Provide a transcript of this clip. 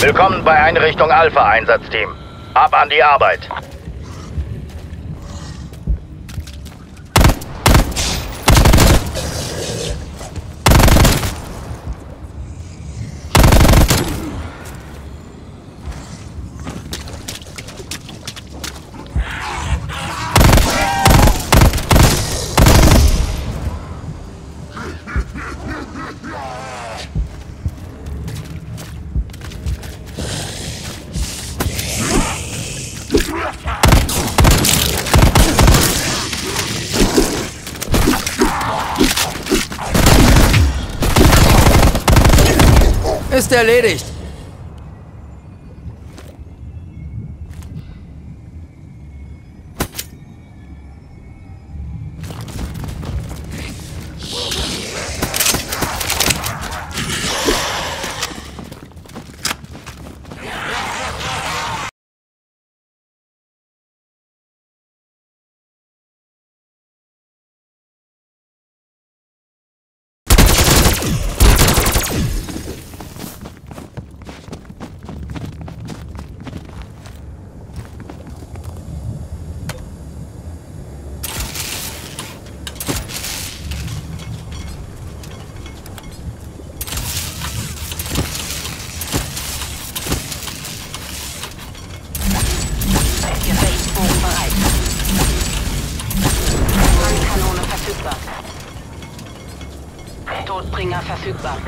Willkommen bei Einrichtung Alpha Einsatzteam. Ab an die Arbeit. Ist erledigt. Verfügbar. Todbringer verfügbar.